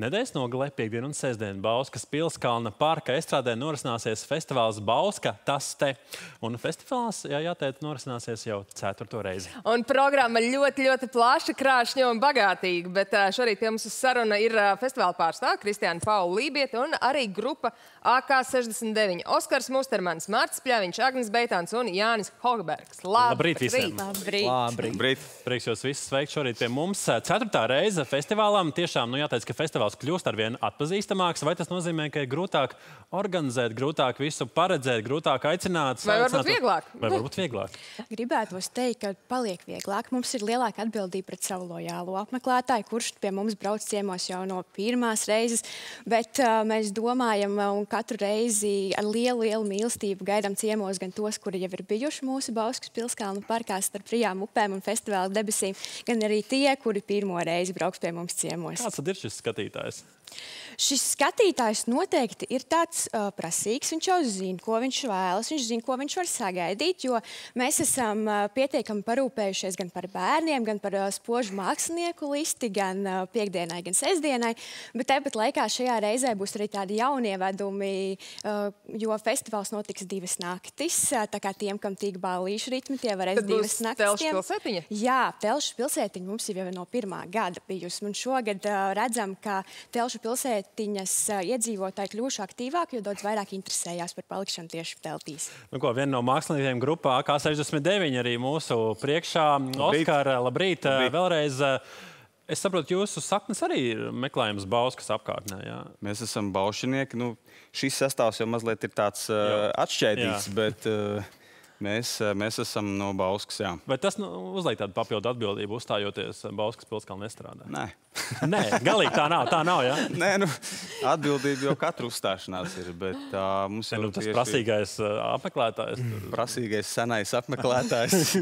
Nedēļas nogalē, piekdienu un sestdienu Bauskas pilskalna parka estrādē norisināsies festivāls Bauska tas te. Un festivāls, jā, jāteic, norisināsies jau ceturto reizi. Un programma ļoti, ļoti plaša, krāšņa un bagātīga, bet šorīt pie mums uz saruna ir festivāla pārstāv Kristiāna Paula Lībieta un arī grupa AK69. Oskars Mustermans, Mārts Pļaviņš, Agnes Beitāns un Jānis Hogbergs. Labrīt visiem! Labrīt! Labrīt. Brīt. Prieks jūs visus sveikt šorīt pie mums. Ceturtā reize festivālam. Tiešām, nu jāteic, ka festivāls kļūst ar vien atpazīstamāks. Vai tas nozīmē, ka ir grūtāk organizēt, grūtāk visu paredzēt, grūtāk aicināt? Vai varbūt vieglāk? Vai varbūt vieglāk? Gribētos teikt, ka paliek vieglāk. Mums ir lielāka atbildība pret savu lojālo apmeklētāju, kurš pie mums brauc ciemos jau no pirmās reizes. Bet uh, mēs domājam, uh, un katru reizi ar lielu, lielu mīlestību gaidām ciemos gan tos, kuri jau ir bijuši mūsu Bauskas pilskalnu parkā starp trijām upēm un festivāla debesīm, gan arī tie, kuri pirmo reizi brauks pie mums ciemos. Kāds tad ir šis skatītājs? Does. Šis skatītājs noteikti ir tāds uh, prasīgs. Viņš jau zina, ko viņš vēlas, viņš zina, ko viņš var sagaidīt. Jo mēs esam uh, pietiekami parūpējušies gan par bērniem, gan par uh, spožu mākslinieku listi, gan uh, piekdienai, gan sestdienai. Bet tāpat laikā šajā reizē būs arī tādi jaunievedumi, uh, jo festivāls notiks divas naktis. Uh, tā kā tiem, kam tīk bālīšu ritmi, tie varēs Tad divas naktis. Telšu tiem- pilsētiņa? Jā, Telšu pilsētiņa mums jau no pirmā gada bijusi. Un šogad uh, redzam, ka Telšu pilsētiņas uh, iedzīvotāji kļuvuši aktīvāki, jo daudz vairāk interesējās par palikšanu tieši teltīs. Nu, ko, viena no māksliniekiem grupā AK69 arī mūsu priekšā. Oskar, labrīt! Labrīt. Vēlreiz, es saprotu, jūsu saknes arī ir meklējums Bauskas apkārtnē. Jā? Mēs esam baušinieki. Nu, šis sastāvs jau mazliet ir tāds uh, atšķaidīts, Jā. bet uh, mēs, uh, mēs esam no Bauskas. Jā. Vai tas nu, uzliek tādu papildu atbildību, uzstājoties Bauskas pilskalna nestrādā? Nē. Nē, galīgi tā nav. Tā nav ja? Nē, nu, atbildība jau katra uzstāšanās ir. Bet, uh, mums jau nu, tas tieši prasīgais apmeklētājs. prasīgais senais apmeklētājs.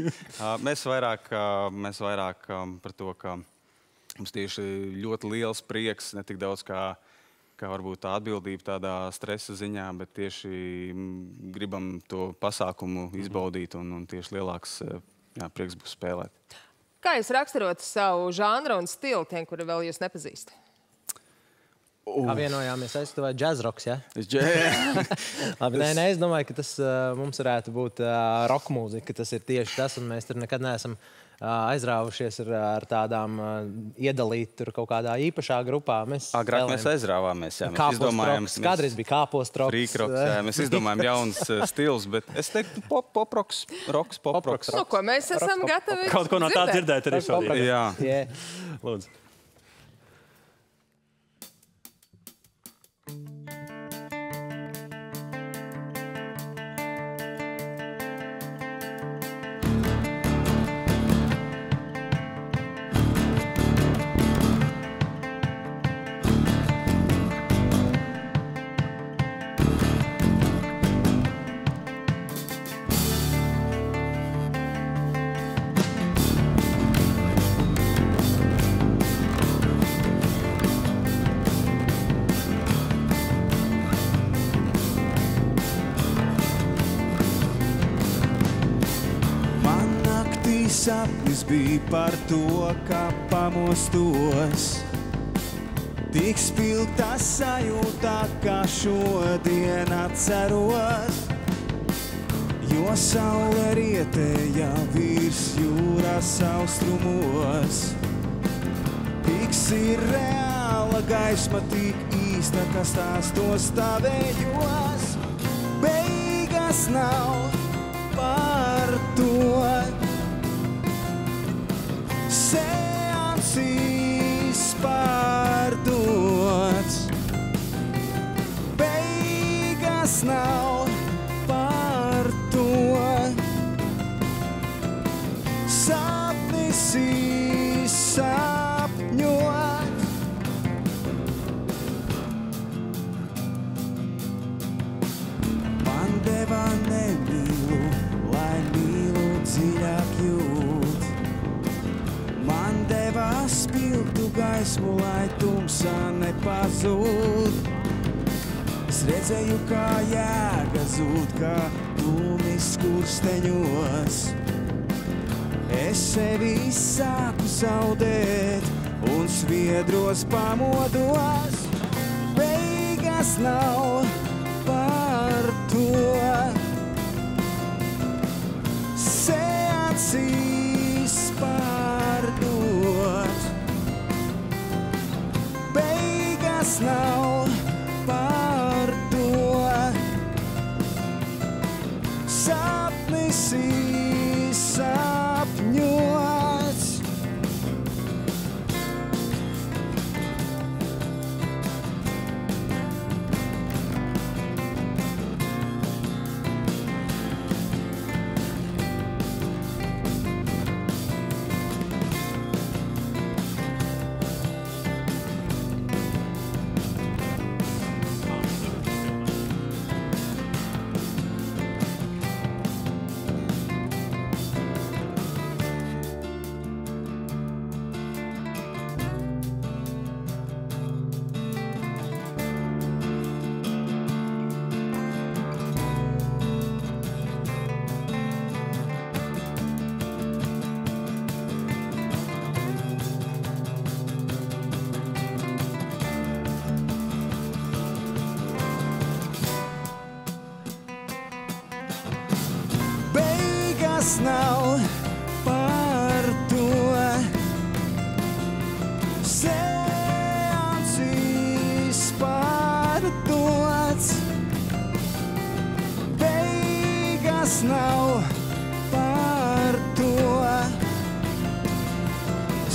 Mēs vairāk, mēs vairāk par to, ka mums tieši ļoti liels prieks, ne tik daudz kā, kā varbūt tā atbildība tādā stresa ziņā, bet tieši mm, gribam to pasākumu izbaudīt un, un tieši lielāks uh, jā, prieks būs spēlēt. Kā jūs raksturot savu žanru un stilu tiem, kuri vēl jūs nepazīst? Kā vienojāmies, es to džēzroks. Ja? Es džē- Labi, nē, nē, es domāju, ka tas uh, mums varētu būt uh, roka mūzika, ka tas ir tieši tas, un mēs tur nekad neesam uh, aizrāvušies ar, ar tādām iedalīt tur kaut kādā īpašā grupā. Mēs Agrāk mēs spēlējam aizrāvāmies. Jā, mēs kāpostu izdomājām, roks. Kādreiz bija kāpostroks. Frīkroks, jā, mēs izdomājām jaunas uh, stils, bet es teiktu pop, poproks, roks, poproks. Nu, ko mēs esam gatavi Kaut ko no tā dzirdēt arī šodien. Jā. Yeah. Lūdzu. Sapnis bija par to, kā pamostos. Tik spilgta sajūta, kā šodien atceros. Jo saule rietēja virs jūras austrumos. Piks ir reāla gaisma, tik īsta, kas tās to stāvējos. Beigas nav Seansīs pārdots. Beigas nav par to. Sapnis gaismu, lai tumsā nepazūd. Es redzēju, kā jēga zūd, kā dūmi skursteņos. Es sevi sāku zaudēt un sviedros pamodos. Beigas nav par to. Seacīs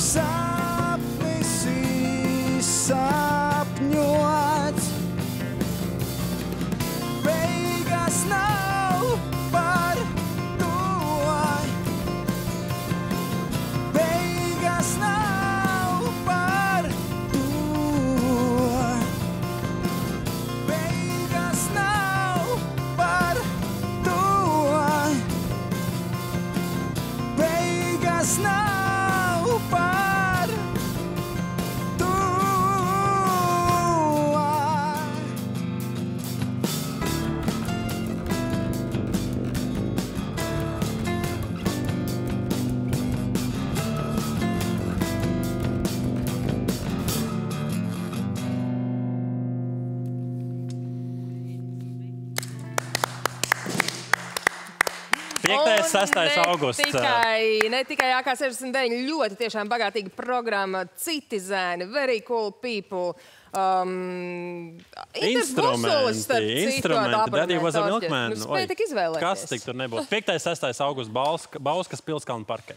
Sapnis 26. augusts. Tikai, ne tikai AK69, ļoti tiešām bagātīga programma, citi zēni, very cool people. Um, instrumenti, instrumenti, Daddy was a milkman. Nu, spēja tik izvēlēties. Kas tik tur nebūs? 5. 6. augusts Bauskas pilskalnu parkē.